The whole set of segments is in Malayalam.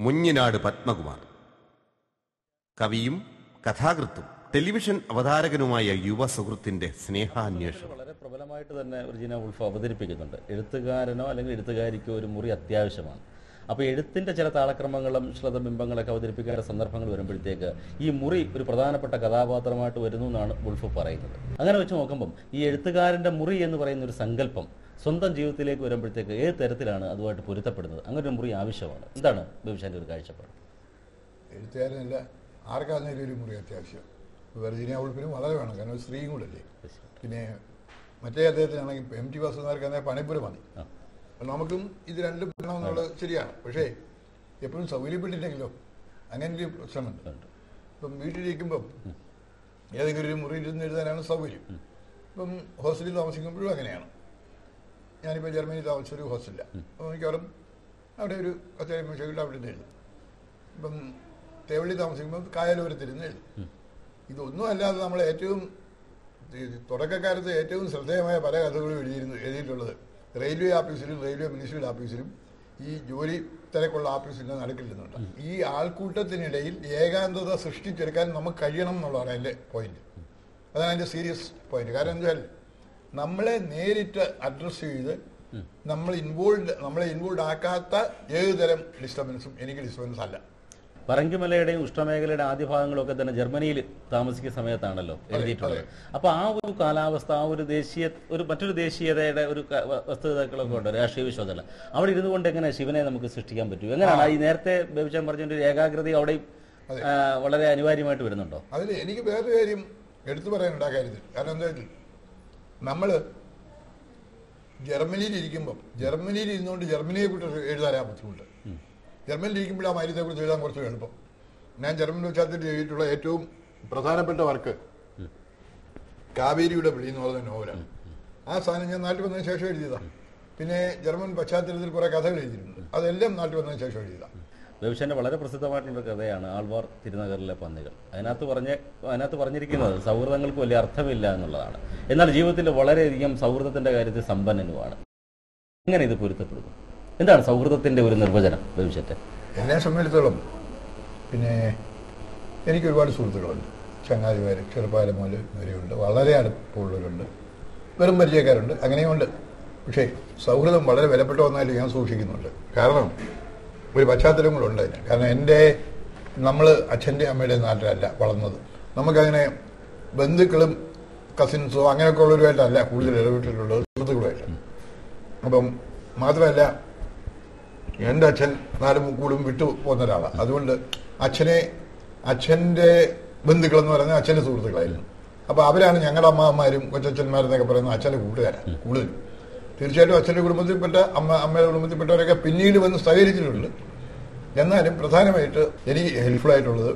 മുഞ്ഞിനാട് പത്മകുമാർ. കവിയും കഥാകൃത്തും ടെലിവിഷൻ അവതാരകനുമായ യുവ സുഹൃത്തിന്റെ സ്നേഹാന്വേഷണം. വളരെ പ്രബലമായിട്ട് തന്നെ വിർജീന ഉൾഫ് അവതരിപ്പിക്കുന്നുണ്ട്. എഴുത്തുകാരനോ അല്ലെങ്കിൽ എഴുത്തുകാരിക്കോ ഒരു മുറി അത്യാവശ്യമാണ്. അപ്പോൾ എഴുത്തിന്റെ ചില താളക്രമങ്ങളും ശ്ലതബിംബങ്ങളൊക്കെ അവതരിപ്പിക്കേണ്ട സന്ദർഭങ്ങൾ വരുമ്പോഴത്തേക്ക് ഈ മുറി ഒരു പ്രധാനപ്പെട്ട കഥാപാത്രമായിട്ട് വരുന്നു എന്നാണ് ഉൾഫ് പറയുന്നത്. അങ്ങനെ വെച്ച് നോക്കുമ്പം ഈ എഴുത്തുകാരന്റെ മുറി എന്ന് പറയുന്ന ഒരു സങ്കല്പം സ്വന്തം ജീവിതത്തിലേക്ക് വരുമ്പോഴത്തേക്ക് ഏത് തരത്തിലാണ് അതുമായിട്ട് പൊരുത്തപ്പെടുന്നത്? അങ്ങനെ ഒരു മുറി ആവശ്യമാണ്. എന്താണ് ബിബിഷാന്റെ ഒരു കാഴ്ചപ്പാട്. എഴുത്തുകാരനല്ല ആർക്കാണെങ്കിലും ഒരു മുറി അത്യാവശ്യം? വെർജിനിയ ഉൾപ്പിനും വളരെ വേണം കാരണം ഒരു സ്ത്രീയും കൂടെ അല്ലേ? പിന്നെ മറ്റേ അദ്ദേഹത്തിനാണെങ്കിൽ എം ടി വാസുദേവനാർക്കാണെങ്കിൽ പണിപ്പുരം മതി. നമുക്കും ഇത് രണ്ടും വേണം എന്നുള്ളത് ശരിയാണ്. പക്ഷേ എപ്പോഴും സൗകര്യപ്പെട്ടില്ലെങ്കിലോ അങ്ങനെ ഒരു പ്രശ്നമുണ്ട്. ഇപ്പം വീട്ടിലിരിക്കുമ്പം ഏതെങ്കിലും ഒരു മുറിയിൽ ഇരുന്ന് എഴുതാനാണ് സൗകര്യം. ഇപ്പം ഹോസ്റ്റലിൽ താമസിക്കുമ്പോഴും അങ്ങനെയാണ്. ഞാനിപ്പോൾ ജർമ്മനി താമസിച്ചൊരു ഹോസ്റ്റലില്ല അപ്പോൾ മിക്കവാറും അവിടെ ഒരു കച്ചേരി മേശകളിൽ അവിടെ എഴുതും ഇപ്പം തേവള്ളി താമസിക്കുമ്പോൾ കായലോരത്തിരുന്ന് എഴുതും ഇതൊന്നും അല്ലാതെ നമ്മൾ ഏറ്റവും തുടക്കക്കാലത്ത് ഏറ്റവും ശ്രദ്ധേയമായ പല കഥകളും എഴുതിയിരുന്നു എഴുതിയിട്ടുള്ളത്. റെയിൽവേ ഓഫീസിലും റെയിൽവേ മിനിസ്ട്രിയുടെ ഓഫീസിലും ഈ ജോലി തിരക്കുള്ള ഓഫീസിന്റെ നടക്കില്ലെന്നുണ്ട് ഈ ആൾക്കൂട്ടത്തിനിടയിൽ ഏകാന്തത സൃഷ്ടിച്ചെടുക്കാൻ നമുക്ക് കഴിയണം എന്നുള്ളതാണ് എന്റെ പോയിന്റ് അതാണ് എന്റെ സീരിയസ് പോയിന്റ് കാരണം എന്താ നമ്മളെ നേരിട്ട് അഡ്രസ്സ് ചെയ്ത് നമ്മൾ ഇൻവോൾവ് നമ്മളെ ഇൻവോൾവ് ആക്കാത്ത ഏത് തരം ഡിസ്റ്റർബൻസും എനിക്ക് ഡിസ്റ്റർബൻസ് അല്ല. പറങ്കിമലയുടെയും ഉഷ്ണമേഖലയുടെ ആദ്യ ഭാഗങ്ങളൊക്കെ തന്നെ ജർമ്മനിയിൽ താമസിക്കുന്ന സമയത്താണല്ലോ എഴുതിയിട്ടുള്ളത്. അപ്പൊ ആ ഒരു കാലാവസ്ഥ ആ ഒരു ദേശീയ ഒരു മറ്റൊരു ദേശീയതയുടെ ഒരു വസ്തുതകളൊക്കെ ഉണ്ട് രാഷ്ട്രീയ വിശ്വാസമല്ല അവിടെ ഇരുന്നു കൊണ്ട് എങ്ങനെ ശിവനെ നമുക്ക് സൃഷ്ടിക്കാൻ പറ്റും? എങ്ങനെയാണ്? ഈ നേരത്തെ ബേബിച്ചാൻ പറഞ്ഞ ഒരു ഏകാഗ്രത അവിടെ വളരെ അനിവാര്യമായിട്ട് വരുന്നുണ്ടോ? അതിൽ എനിക്ക് വേറൊരു കാര്യം എടുത്തു പറയാനുണ്ട് ആ കാര്യത്തിൽ. കാരണം എന്താ നമ്മൾ ജർമ്മനിയിൽ ഇരിക്കുമ്പോൾ ജർമ്മനിയിൽ ഇരുന്നുകൊണ്ട് ജർമ്മനിയെ കുറിച്ച് എഴുതാനാ ബുദ്ധിമുട്ട്. ജർമ്മനിയിൽ ഇരിക്കുമ്പോൾ ആ കുറിച്ച് എഴുതാൻ കുറച്ച് എളുപ്പം. ഞാൻ ജർമ്മൻ പശ്ചാത്തലത്തിൽ എഴുതിയിട്ടുള്ള ഏറ്റവും പ്രധാനപ്പെട്ട വർക്ക് കാവേരിയുടെ വിളി എന്ന് പറയുന്ന നോവലാണ്. ആ സാധനം ഞാൻ നാട്ടിൽ വന്നതിന് ശേഷം എഴുതിയതാണ് പിന്നെ ജർമ്മൻ പശ്ചാത്തലത്തിൽ കുറെ കഥകൾ എഴുതിയിട്ടുണ്ട്. അതെല്ലാം നാട്ടിൽ വന്നതിന് ശേഷം എഴുതിയതാണ് ബേബിച്ചാന്റെ വളരെ പ്രസിദ്ധമായിട്ടുള്ള കഥയാണ് ആൾവാർ തിരുനഗറിലെ പന്നികൾ. അതിനകത്ത് പറഞ്ഞ അതിനകത്ത് പറഞ്ഞിരിക്കുന്നത് സൗഹൃദങ്ങൾക്ക് വലിയ അർത്ഥമില്ല എന്നുള്ളതാണ്. എന്നാൽ ജീവിതത്തിൽ വളരെയധികം സൗഹൃദത്തിന്റെ കാര്യത്തിൽ സമ്പന്നനുമാണ്. എങ്ങനെ ഇത് പൊരുത്തപ്പെടുന്നു? എന്താണ് സൗഹൃദത്തിന്റെ ഒരു നിർവചനം ബേബിച്ചന്റെ എന്നെ സംബന്ധിച്ചിടത്തോളം പിന്നെ എനിക്ക് ഒരുപാട് സുഹൃത്തുക്കളുണ്ട്. ചങ്ങാതിമാർ ചെറുപ്പാലം മുതൽ വരെയുണ്ട് വളരെ അടുപ്പമുള്ളവരുണ്ട്. വെറും പരിചയക്കാരുണ്ട്. അങ്ങനെയുണ്ട്. പക്ഷേ സൗഹൃദം വളരെ വിലപ്പെട്ട വന്നാലും ഞാൻ സൂക്ഷിക്കുന്നുണ്ട്. കാരണം ഒരു പശ്ചാത്തലം കൂടെ ഉണ്ട്. അതിന് കാരണം എന്റെ നമ്മൾ അച്ഛന്റെ അമ്മയുടെ നാട്ടിലല്ല വളർന്നത്. നമുക്കങ്ങനെ ബന്ധുക്കളും കസിൻസോ അങ്ങനെയൊക്കെ ഉള്ളവരുമായിട്ടല്ല കൂടുതൽ ഇടപെട്ടിട്ടുള്ളത് സുഹൃത്തുക്കളുമായിട്ട്. അപ്പം മാത്രമല്ല എന്റെ അച്ഛൻ നാല് കൂടും വിട്ടു പോകുന്ന ഒരാളാണ് അതുകൊണ്ട് അച്ഛനെ അച്ഛന്റെ ബന്ധുക്കൾ എന്ന് പറയുന്നത് അച്ഛന്റെ സുഹൃത്തുക്കളായിരുന്നു. അപ്പോൾ അവരാണ് ഞങ്ങളുടെ അമ്മാവന്മാരും കൊച്ചച്ഛന്മാരെന്നൊക്കെ പറയുന്നത് അച്ഛന്റെ കൂട്ടുകാരാണ് കൂടുതലും. തീർച്ചയായിട്ടും അച്ഛന്റെ കുടുംബത്തിൽപ്പെട്ട അമ്മ അമ്മയുടെ കുടുംബത്തിൽപ്പെട്ടവരൊക്കെ പിന്നീട് വന്ന് സഹകരിച്ചിട്ടുണ്ട്. എന്നാലും പ്രധാനമായിട്ട് എനിക്ക് ഹെൽപ്ഫുൾ ആയിട്ടുള്ളത്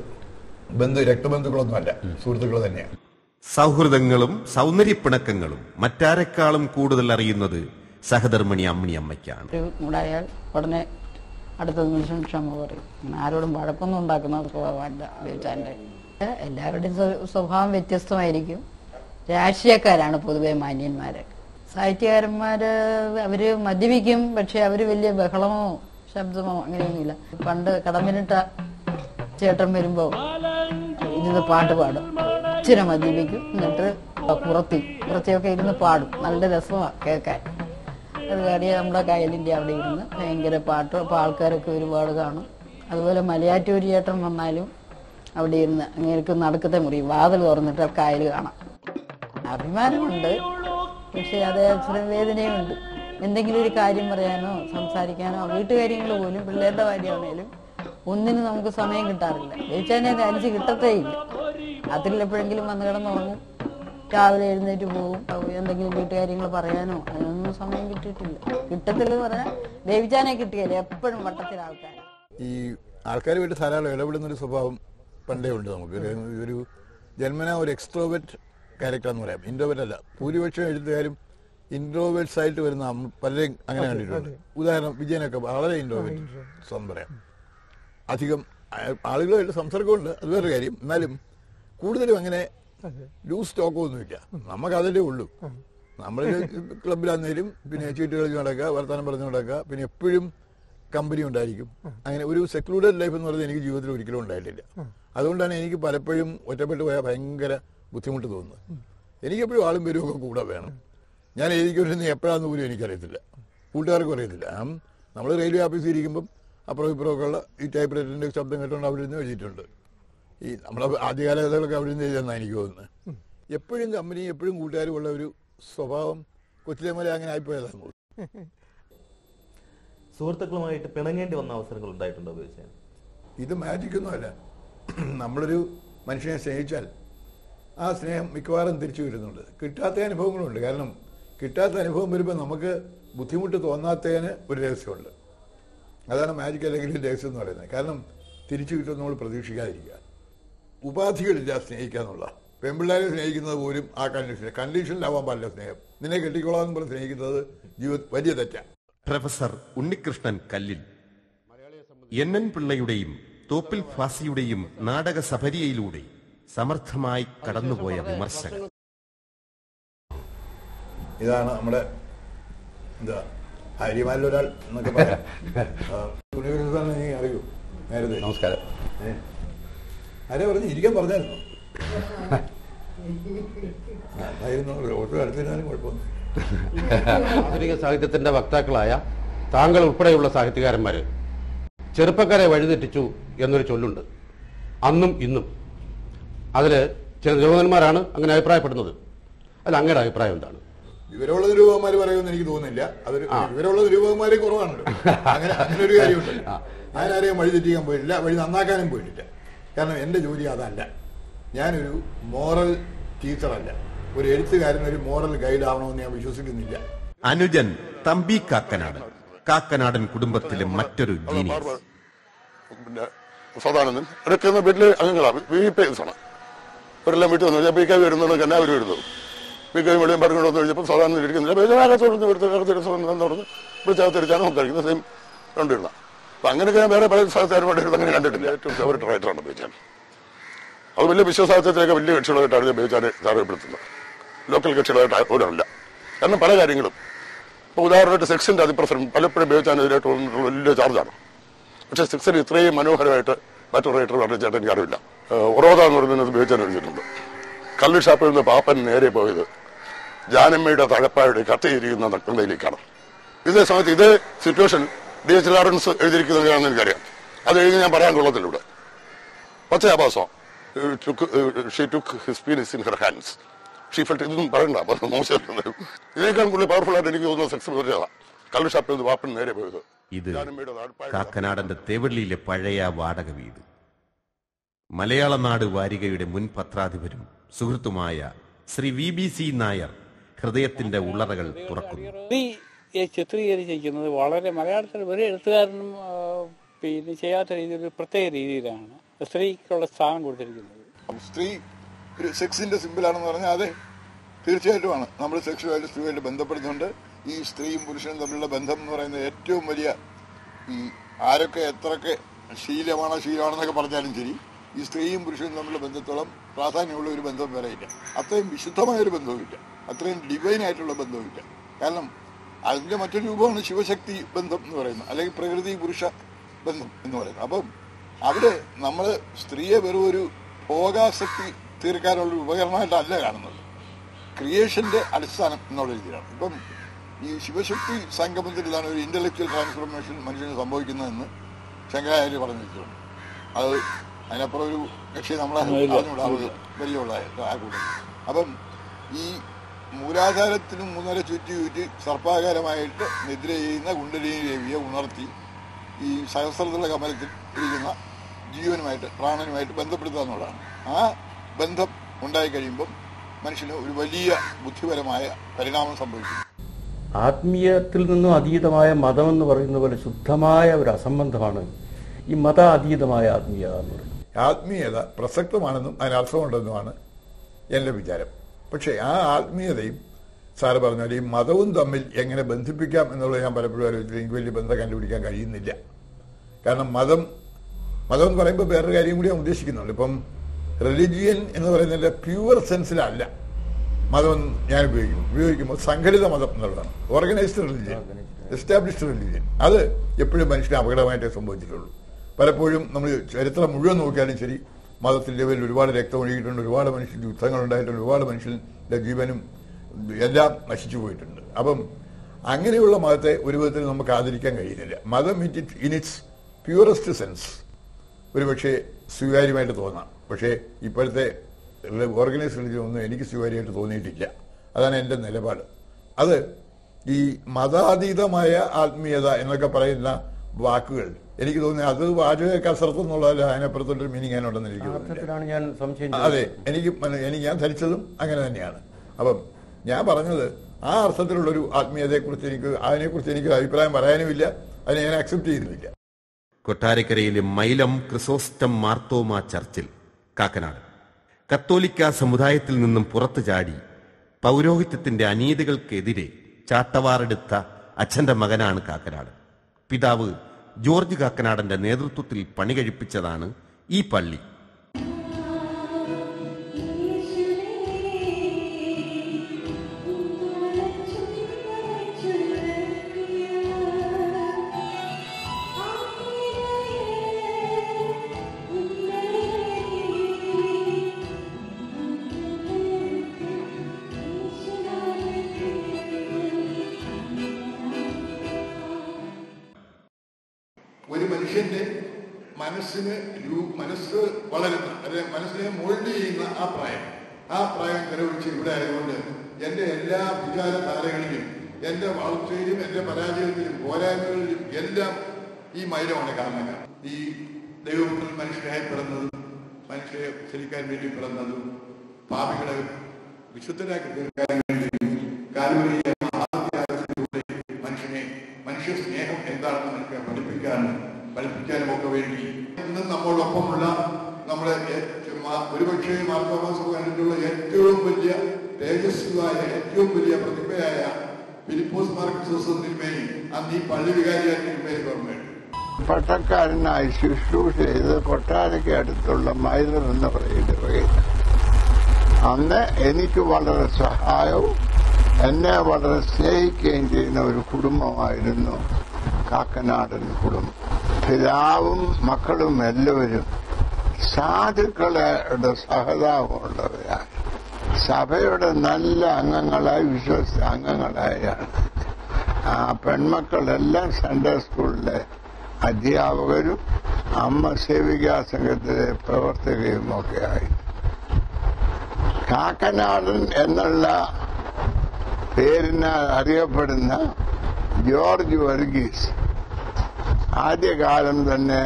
ബന്ധു രക്തബന്ധുക്കളൊന്നുമല്ല. സുഹൃത്തുക്കൾ തന്നെയാണ്. സൗഹൃദങ്ങളും സൗന്ദര്യപ്പിണക്കങ്ങളും മറ്റാരെക്കാളും കൂടുതൽ അറിയുന്നത് സഹധർമ്മിണി അമ്മിണി അമ്മയ്ക്കാണ്. ഉണ്ടായാൽ മൂടായാൽ ഉടനെ അടുത്ത നിമിഷം ക്ഷമ പറയും. ആരോടും വഴക്കൊന്നും ഉണ്ടാക്കുന്ന സ്വഭാവമല്ല എല്ലാവരുടെയും സ്വഭാവം വ്യത്യസ്തമായിരിക്കും. രാഷ്ട്രീയക്കാരാണ് പൊതുവെ മാന്യന്മാര് സാഹിത്യകാരന്മാര് അവർ മദ്യപിക്കും പക്ഷെ അവർ വലിയ ബഹളമോ ശബ്ദമോ അങ്ങനെയൊന്നുമില്ല. പണ്ട് കടമ്പിനിട്ട ചേട്ടൻ വരുമ്പോൾ ഇരുന്ന് പാട്ട് പാടും. ഇച്ചിരി മദ്യപിക്കും എന്നിട്ട് പുറത്തി പുറത്തിയൊക്കെ ഇരുന്ന് പാടും. നല്ല രസമാണ് കേൾക്കാൻ. അത് കാര്യം നമ്മുടെ കയലിന്റെ അവിടെ ഇരുന്ന് ഭയങ്കര പാട്ടും അപ്പോൾ ആൾക്കാരൊക്കെ ഒരുപാട് കാണും. അതുപോലെ മലയാറ്റൂർ ചേട്ടൻ വന്നാലും അവിടെ ഇരുന്ന് അങ്ങേർക്ക് നടക്കത്തെ മുറി വാതിൽ തുറന്നിട്ട് കായൽ കാണാം. അഭിമാനമുണ്ട്. പക്ഷെ അത് വേദനയുണ്ട്. എന്തെങ്കിലും ഒരു കാര്യം പറയാനോ സംസാരിക്കാനോ വീട്ടുകാര്യങ്ങൾ പോലും പിള്ളേരുടെ കാര്യമാണേലും ഒന്നിനും നമുക്ക് സമയം കിട്ടാറില്ല. ജയിച്ചാൽ അഞ്ച് കിട്ടത്തേ ഇല്ല അതിൽ എപ്പോഴെങ്കിലും വന്ന് കിടന്നുറങ്ങും. രാവിലെ എഴുന്നേറ്റ് പോകും എന്തെങ്കിലും വീട്ടുകാര്യങ്ങൾ പറയാനോ അതിനൊന്നും സമയം കിട്ടിയിട്ടില്ല. കിട്ടത്തില്ലെന്ന് പറഞ്ഞാൽ ദേവിച്ചാനെ കിട്ടിയല്ലേ എപ്പോഴും വട്ടത്തിൽ ആൾക്കാർ ഈ ആൾക്കാരുമായിട്ട് ധാരാളം ഇടപെടുന്ന ഒരു സ്വഭാവം പണ്ടേ ഉണ്ട് നമുക്ക്. ഒരു ജന്മന ഒരു എക്സ്ട്രോവെറ്റ് ക്യാരക്ടർ എന്ന് പറയാം. ഇൻട്രോവേർട്ട് അല്ല. ഭൂരിപക്ഷം എഴുത്തുകാരും ഇൻട്രോവേർട്സ് ആയിട്ട് വരുന്ന പലരെയും അങ്ങനെ കണ്ടിട്ടുണ്ട്. ഉദാഹരണം വിജയനൊക്കെ വളരെ ഇൻട്രോവേർട്ട് സ്വന്തം പറയാം. അധികം ആളുകളുമായിട്ട് സംസർഗമുണ്ട് അത് വേറെ കാര്യം. എന്നാലും കൂടുതലും അങ്ങനെ ലൂസ് സ്റ്റോക്ക് ഒന്നുമില്ല നമുക്ക് അതല്ലേ ഉള്ളൂ. നമ്മൾ ക്ലബിലാന്നേലും പിന്നെ ചീട്ട് കളിച്ച് നടക്കുക വർത്തമാനം പറഞ്ഞു നടക്കുക പിന്നെ എപ്പോഴും കമ്പനി ഉണ്ടായിരിക്കും. അങ്ങനെ ഒരു സെക്ലൂഡഡ് ലൈഫ് എന്ന് പറയുന്നത് എനിക്ക് ജീവിതത്തിൽ ഒരിക്കലും ഉണ്ടായിട്ടില്ല. അതുകൊണ്ടാണ് എനിക്ക് പലപ്പോഴും ഒറ്റപ്പെട്ടു പോയാൽ ഭയങ്കര ബുദ്ധിമുട്ട് തോന്നുന്നത് എനിക്കെപ്പോഴും ആളും പേരും ഒക്കെ കൂടെ വേണം. ഞാൻ എഴുതിക്കൊണ്ടിരുന്ന എപ്പോഴാന്ന് പോലും എനിക്കറിയത്തില്ല. കൂട്ടുകാർക്കും അറിയത്തില്ല. നമ്മൾ റെയിൽവേ ഓഫീസിൽ ഇരിക്കുമ്പം അപ്പുറം ഇപ്പുറമൊക്കെ ഉള്ള ഈ ടൈപ്പ് റൈറ്ററിന്റെ ശബ്ദം കേട്ടുകൊണ്ട് അവിടെ നിന്ന് എഴുതിയിട്ടുണ്ട്. ഈ നമ്മുടെ ആദ്യകാല കഥകളൊക്കെ അവിടെ നിന്ന് എഴുതുന്ന എനിക്ക് തോന്നുന്നത്. എപ്പോഴും കമ്പനി എപ്പോഴും കൂട്ടുകാരും ഉള്ള ഒരു സ്വഭാവം കൊച്ചിലെ മുതലേ അങ്ങനെ ആയിപ്പോയതാണ് സുഹൃത്തുക്കളുമായിട്ട് പിണങ്ങേണ്ടി വന്ന അവസരങ്ങൾ ഉണ്ടായിട്ടുണ്ടോ ഇത് മാജിക് ഒന്നുമല്ല നമ്മളൊരു മനുഷ്യനെ സ്നേഹിച്ചാൽ ആ സ്നേഹം മിക്കവാറും തിരിച്ചു വരുന്നുണ്ട്. കിട്ടാത്ത അനുഭവങ്ങളുണ്ട്. കാരണം കിട്ടാത്ത അനുഭവം വരുമ്പോൾ നമുക്ക് ബുദ്ധിമുട്ട് തോന്നാത്തതിന് ഒരു രഹസ്യമുണ്ട്. അതാണ് മാജിക് അല്ലെങ്കിൽ രഹസ്യം എന്ന് പറയുന്നത്. കാരണം തിരിച്ചു കിട്ടും നമ്മൾ പ്രതീക്ഷിക്കാതിരിക്കുക. ഉപാധികളില്ല സ്നേഹിക്കുക എന്നുള്ള. പെൺപിള്ളേരെ സ്നേഹിക്കുന്നത് പോലും ആ കണ്ടീഷൻ കണ്ടീഷനിലാവാൻ പാടില്ല സ്നേഹം. നിന്നെ കെട്ടിക്കോളാം പോലെ സ്നേഹിക്കുന്നത് ജീവിത വലിയ തെറ്റാണ് പ്രൊഫസർ ഉണ്ണികൃഷ്ണൻ കല്ലിൽ. എൻ എൻ പിള്ളയുടെയും തോപ്പിൽ ഫാസിയുടെയും നാടക സഫരിയയിലൂടെ സമർത്ഥമായി കടന്നുപോയ വിമർശകർ. ഇതാണ് നമ്മുടെ എന്താ എന്നൊക്കെ പറയാം. നീ അറിയൂ. നേരത്തെ. നമസ്കാരം. ആരെ പറഞ്ഞു ഇരിക്കാൻ പറഞ്ഞായിരുന്നു. അതായിരുന്നു ഒട്ടും അടുത്തിരുന്നാലും കുഴപ്പമൊന്നും ആധുനിക സാഹിത്യത്തിന്റെ വക്താക്കളായ താങ്കൾ ഉൾപ്പെടെയുള്ള സാഹിത്യകാരന്മാര് ചെറുപ്പക്കാരെ വഴിതെറ്റിച്ചു എന്നൊരു ചൊല്ലുണ്ട്. അന്നും ഇന്നും. അതിൽ ചില രോഗന്മാരാണ് അങ്ങനെ അഭിപ്രായപ്പെടുന്നത്. അല്ല അങ്ങയുടെ അഭിപ്രായം എന്താണ്? വിവരമുള്ള നിരൂപകന്മാർ പറയുമെന്ന് എനിക്ക് തോന്നുന്നില്ല. അതൊരു വിവരമുള്ള നിരൂപകന്മാരെ കുറവാണല്ലോ. അങ്ങനെ അങ്ങനെ ഒരു കാര്യമുണ്ട്. ഞാൻ ആരെയും വഴി തെറ്റിക്കാൻ പോയിട്ടില്ല വഴി നന്നാക്കാനും പോയിട്ടില്ല. കാരണം എന്റെ ജോലി അതല്ല. ഞാനൊരു മോറൽ ടീച്ചറല്ല. ഒരു എഴുത്തുകാരൻ ഒരു മോറൽ ഗൈഡ് ആവണമെന്ന് ഞാൻ വിശ്വസിക്കുന്നില്ല. അനുജൻ തമ്പി കാക്കനാട് കാക്കനാടൻ കുടുംബത്തിലെ മറ്റൊരു ജീനിയസ് പിന്നെ സദാനന്ദൻ ഇടയ്ക്കുന്ന വീട്ടിലെ അംഗങ്ങളാണ് വി പി എസ് ആണ് ഇവരെല്ലാം വിട്ടു വന്നു. പി കെ വരുന്നത് തന്നെ അവർ വരുന്നു. പി കെ വെളിയും പറഞ്ഞു വന്നു. കഴിഞ്ഞപ്പോൾ സാധാരണ ഇരിക്കുന്നില്ല. അകത്തോടുന്ന് ഇവിടുത്തെ അകത്തിരുന്ന് തുറന്ന് നമുക്ക് സംസാരിക്കുന്നത് സെയിം രണ്ടിരുന്ന അപ്പൊ അങ്ങനെയൊക്കെ ഞാൻ വേറെ പല സാഹിത്യകാരുമായിട്ട് ഇരുന്ന് അങ്ങനെ കണ്ടിട്ടില്ല. ഏറ്റവും ഫേവറേറ്റ് റൈറ്ററാണ് ബേച്ചാൻ അത് വലിയ വിശ്വസാഹിത്യത്തിലേക്ക് വലിയ കക്ഷികളായിട്ടാണ് ഞാൻ ബേച്ചാനെ താരപ്പെടുത്തുന്നത് ലോക്കൽ കക്ഷികളായിട്ട് ഒരല്ല കാരണം പല കാര്യങ്ങളും. ഇപ്പൊ ഉദാഹരണമായിട്ട് സെക്സിന്റെ അതിപ്രസരം പലപ്പോഴും ബേച്ചാനെതിരായിട്ട് വലിയ ചാർജാണ്. പക്ഷെ സെക്സിന് ഇത്രയും മനോഹരമായിട്ട് മറ്റു റൈറ്റർ പറഞ്ഞിട്ട് എനിക്ക് ഒറോദ എന്ന് പറയുന്നത് ഉപയോഗിച്ചാൽ എഴുതിയിട്ടുണ്ട്. കള്ളു ഷാപ്പിൽ നിന്ന് പാപ്പൻ നേരെ പോയത് ജാനമ്മയുടെ തഴപ്പായുടെ കത്തിയിരിക്കുന്ന നഗ്നതയിലേക്കാണ്. ഇതേ സമയത്ത് ഇതേ സിറ്റുവേഷൻ ഡി എച്ച് ലാറൻസ് എഴുതിയിരിക്കുന്നതാണെന്ന് എനിക്കറിയാം. അത് എഴുതി ഞാൻ പറയാൻ കൊള്ളത്തില്ല ഇവിടെ. പച്ചയാഭാസം she took his penis in her hands she felt ഇതൊന്നും പറയണ്ട മോശം ഇതിനേക്കാൾ കൂടുതൽ പവർഫുൾ ആയിട്ട് എനിക്ക് തോന്നുന്ന സെക്സ് വിവരതാണ് കള്ളു ഷാപ്പിൽ നിന്ന് പാപ്പൻ നേരെ പോയത് ഇത് കാക്കനാടന്റെ തേവള്ളിയിലെ പഴയ വാടക വീട്. മലയാള നാട് വാരികയുടെ മുൻ പത്രാധിപരും സുഹൃത്തുമായ Shri V B C Nair ഹൃദയത്തിന്റെ ഉള്ളറകൾ തുറക്കുന്നു. ചിത്രീകരിച്ചിരിക്കുന്നത് വളരെ മലയാളത്തിൽ ഒരു എഴുത്തുകാരനും പിന്നെ ചെയ്യാത്ത രീതിയിൽ ഒരു പ്രത്യേക രീതിയിലാണ് സ്ത്രീക്കുള്ള സ്ഥാനം കൊടുത്തിരിക്കുന്നത്. സ്ത്രീ ഒരു സെക്സിന്റെ സിമ്പിളാണെന്ന് പറഞ്ഞാൽ അതെ തീർച്ചയായിട്ടുമാണ്. നമ്മൾ സെക്സുമായിട്ട് സ്ത്രീയായിട്ട് ബന്ധപ്പെടുന്നുണ്ട്. ഈ സ്ത്രീയും പുരുഷനും തമ്മിലുള്ള ബന്ധം എന്ന് പറയുന്നത് ഏറ്റവും വലിയ ഈ ആരൊക്കെ എത്രയൊക്കെ ശീലമാണോ ശീലമാണെന്നൊക്കെ പറഞ്ഞാലും ശരി. ഈ സ്ത്രീയും പുരുഷനും തമ്മിലുള്ള ബന്ധത്തോളം പ്രാധാന്യമുള്ള ഒരു ബന്ധം വരെയില്ല അത്രയും വിശുദ്ധമായൊരു ബന്ധവുമില്ല. അത്രയും ഡിവൈൻ ആയിട്ടുള്ള ബന്ധവുമില്ല. കാരണം അതിന്റെ മറ്റൊരു രൂപമാണ് ശിവശക്തി ബന്ധം എന്ന് പറയുന്നത് അല്ലെങ്കിൽ പ്രകൃതി പുരുഷ ബന്ധം എന്ന് പറയുന്നത്. അപ്പം അവിടെ നമ്മൾ സ്ത്രീയെ വെറും ഒരു ഭോഗാസക്തി തീർക്കാനുള്ള ഉപകരണമായിട്ടല്ല കാണുന്നത്. ക്രിയേഷന്റെ അടിസ്ഥാനം എന്നുള്ള രീതിയിലാണ്. ഇപ്പം ഈ ശിവശക്തി സംഗമത്തിലാണ് ഒരു ഇന്റലക്ച്വൽ ട്രാൻസ്ഫോർമേഷൻ മനുഷ്യന് സംഭവിക്കുന്നതെന്ന് ശങ്കരാചാര്യ പറഞ്ഞിട്ടുണ്ട് അത് അതിനപ്പുറം ഒരു കക്ഷി നമ്മളെ അറിഞ്ഞൂടാ അത് വലിയ ഉള്ള ആ കൂട്ടം അപ്പം ഈ മൂലാധാരത്തിനും മൂന്നര ചുറ്റി ചുറ്റി സർപ്പാകാരമായിട്ട് നിദ്ര ചെയ്യുന്ന കുണ്ടലിനി ദേവിയെ ഉണർത്തി ഈ സഹസ്രത്തിലുള്ള കമലത്തിൽ ഇരിക്കുന്ന ജീവനുമായിട്ട് പ്രാണനുമായിട്ട് ബന്ധപ്പെടുത്തുക എന്നുള്ളതാണ്. ആ ബന്ധം ഉണ്ടായി കഴിയുമ്പം മനുഷ്യന് ഒരു വലിയ ബുദ്ധിപരമായ പരിണാമം സംഭവിക്കും ആത്മീയത്തിൽ നിന്നും അതീതമായ മതം എന്ന് പറയുന്ന പോലെ ശുദ്ധമായ ഒരു അസംബന്ധമാണ് ഈ മത അതീതമായ ആത്മീയത എന്ന് പറയുന്നത്. ആത്മീയത പ്രസക്തമാണെന്നും അതിനർത്ഥമുണ്ടെന്നുമാണ് എന്റെ വിചാരം. പക്ഷേ ആ ആത്മീയതയും സാറ് പറഞ്ഞാൽ ഈ മതവും തമ്മിൽ എങ്ങനെ ബന്ധിപ്പിക്കാം എന്നുള്ളത് ഞാൻ പലപ്പോഴും ആലോചിച്ചിട്ട് എനിക്ക് വലിയ ബന്ധം കണ്ടുപിടിക്കാൻ കഴിയുന്നില്ല. കാരണം മതം മതം എന്ന് പറയുമ്പോൾ വേറൊരു കാര്യം കൂടി ഞാൻ ഉദ്ദേശിക്കുന്നുണ്ട്. ഇപ്പം റിലിജിയൻ എന്ന് പറയുന്നതിന്റെ പ്യുവർ സെൻസിലല്ല മതം ഞാൻ ഉപയോഗിക്കും ഉപയോഗിക്കുമ്പോൾ സംഘടിത മതം എന്നുള്ളതാണ്. ഓർഗനൈസ്ഡ് റിലിജിയൻ എസ്റ്റാബ്ലിഷ്ഡ് റിലിജിയൻ അത് എപ്പോഴും മനുഷ്യന് അപകടമായിട്ടേ സംഭവിച്ചിട്ടുള്ളൂ. പലപ്പോഴും നമ്മൾ ചരിത്രം മുഴുവൻ നോക്കിയാലും ശരി മതത്തിന്റെ പേരിൽ ഒരുപാട് രക്തം ഒഴുകിയിട്ടുണ്ട് ഒരുപാട് മനുഷ്യൻ യുദ്ധങ്ങൾ ഉണ്ടായിട്ടുണ്ട് ഒരുപാട് മനുഷ്യന്റെ ജീവനും എല്ലാം നശിച്ചു പോയിട്ടുണ്ട്. അപ്പം അങ്ങനെയുള്ള മതത്തെ ഒരു വിധത്തിൽ നമുക്ക് ആദരിക്കാൻ കഴിയുന്നില്ല. മതം it in its purest sense. ഒരുപക്ഷെ സ്വീകാര്യമായിട്ട് തോന്നാം. പക്ഷേ ഇപ്പോഴത്തെ ഓർഗനൈസ് റിലിജൻ ഒന്നും എനിക്ക് സ്വീകാര്യമായിട്ട് തോന്നിയിട്ടില്ല. അതാണ് എന്റെ നിലപാട്. അത് ഈ മതാതീതമായ ആത്മീയത എന്നൊക്കെ പറയുന്ന വാക്കുകൾ. എനിക്ക് തോന്നുന്നത് അത് വാചക കസർത്ത് എന്നുള്ളതല്ല അതിനപ്പുറത്തൊരു മീനിങ് അതിനുണ്ടെന്ന് എനിക്ക് അതെ. എനിക്ക് എനിക്ക് ഞാൻ ധരിച്ചതും അങ്ങനെ തന്നെയാണ്. അപ്പം ഞാൻ പറഞ്ഞത് ആ അർത്ഥത്തിലുള്ളൊരു ആത്മീയതയെക്കുറിച്ച് എനിക്ക് അതിനെക്കുറിച്ച് എനിക്ക് അഭിപ്രായം പറയാനുമില്ല. അതിനെ ഞാൻ അക്സെപ്റ്റ് ചെയ്തിട്ടില്ല. കൊട്ടാരക്കരയിലെ മൈലം ക്രിസോസ്റ്റം മാർത്തോമ ചർച്ചിൽ കാക്കനാട്. കത്തോലിക്ക സമുദായത്തിൽ നിന്നും പുറത്തു ചാടി പൗരോഹിത്യത്തിന്റെ അനീതികൾക്കെതിരെ ചാട്ടവാറെടുത്ത അച്ഛന്റെ മകനാണ് കാക്കനാട്. പിതാവ് ജോർജ് കാക്കനാടന്റെ നേതൃത്വത്തിൽ പണി കഴിപ്പിച്ചതാണ് ഈ പള്ളി. ഒരു മനുഷ്യന്റെ മനസ്സിന് മനസ്സ് വളരുന്ന അല്ലെ മനസ്സിനെ മോൾഡ് ചെയ്യുന്ന ആ പ്രായം. ആ പ്രായം ചെലവഴിച്ച് ഇവിടെ ആയതുകൊണ്ട് എന്റെ എല്ലാ വിചാരധാരകളിലും എന്റെ വളർച്ചയിലും എന്റെ പരാജയത്തിലും പോരായ്മകളിലും എല്ലാം ഈ മൈലമാണ് കാരണങ്ങൾ ഈ ദൈവത്തിൽ മനുഷ്യരായി പിറന്നതും മനുഷ്യരെ ഉച്ചരിക്കാൻ വേണ്ടി പിറന്നതും പാപികളെ വിശുദ്ധരാക്കി തീർക്കാൻ വേണ്ടി കാലുകളിലെ മഹാത്യാഗത്തിലൂടെ മനുഷ്യനെ മനുഷ്യ സ്നേഹം എന്താണെന്ന് മനുഷ്യനെ പഠിപ്പിക്കാനും പഠിപ്പിക്കാനും ഒക്കെ വേണ്ടി. ഇന്ന് നമ്മോടൊപ്പമുള്ള നമ്മുടെ ഒരുപക്ഷെ മാർത്തോമാ സഭയിലുള്ള ഏറ്റവും വലിയ തേജസ്വിയായ ഏറ്റവും വലിയ പ്രതിഭയായ ഫിലിപ്പോസ് മാർക്കസ് തിരുമേനി അന്ന് ഈ പള്ളി വികാരിയായ തിരുമേനി ഗവൺമെന്റ് പട്ടക്കാരനായി ശുശ്രൂഷ ചെയ്ത് കൊട്ടാരയ്ക്ക് അടുത്തുള്ള മൈലർ എന്ന് പറയുന്നത് അന്ന് എനിക്ക് വളരെ സഹായവും എന്നെ വളരെ സ്നേഹിക്കുകയും ചെയ്യുന്ന ഒരു കുടുംബമായിരുന്നു കാക്കനാടൻ കുടുംബം. പിതാവും മക്കളും എല്ലാവരും സാധുക്കളുടെ സഹതാപമുള്ളവരാണ്. സഭയുടെ നല്ല അംഗങ്ങളായി വിശ്വസിച്ച അംഗങ്ങളായാണ്. ആ പെൺമക്കളെല്ലാം സൺഡേ സ്കൂളിലെ അധ്യാപകരും അമ്മ സേവികാ സംഘത്തിലെ പ്രവർത്തകയും ഒക്കെ ആയി കാക്കനാടൻ എന്നുള്ള പേരിനാൽ അറിയപ്പെടുന്ന ജോർജ് വർഗീസ് ആദ്യകാലം തന്നെ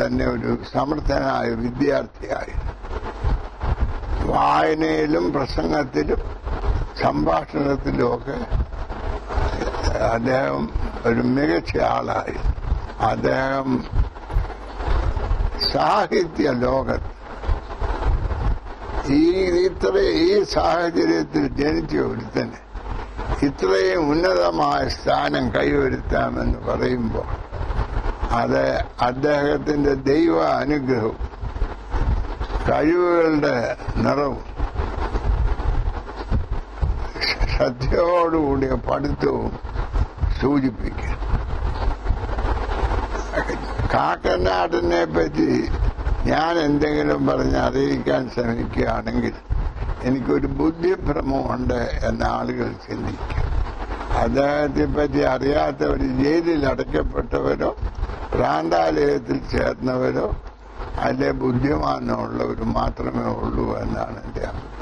തന്നെ ഒരു സമർത്ഥനായ വിദ്യാർത്ഥിയായി. വായനയിലും പ്രസംഗത്തിലും സംഭാഷണത്തിലും ഒക്കെ അദ്ദേഹം ഒരു മികച്ച ആളായി. അദ്ദേഹം സാഹിത്യ ലോകത്ത് ഈ ഇത്ര ഈ സാഹചര്യത്തിൽ ജനിച്ച ഒരുത്തന് ഇത്രയും ഉന്നതമായ സ്ഥാനം കൈവരുത്താമെന്ന് പറയുമ്പോൾ അത് അദ്ദേഹത്തിന്റെ ദൈവ അനുഗ്രഹം. കഴിവുകളുടെ നിറവും ശ്രദ്ധയോടുകൂടിയ പഠിത്തവും സൂചിപ്പിക്കും കാക്കനാടിനെ പറ്റി ഞാൻ എന്തെങ്കിലും പറഞ്ഞ് അറിയിക്കാൻ ശ്രമിക്കുകയാണെങ്കിൽ എനിക്കൊരു ബുദ്ധിഭ്രമമുണ്ട് എന്ന ആളുകൾ ചിന്തിക്കും. അദ്ദേഹത്തെ പറ്റി അറിയാത്തവർ ജയിലിൽ അടയ്ക്കപ്പെട്ടവരോ ഭ്രാന്താലയത്തിൽ ചേർന്നവരോ അല്ലെ ബുദ്ധിമാനമുള്ളവർ മാത്രമേ ഉള്ളൂ എന്നാണ് എന്റെ അഭിപ്രായം.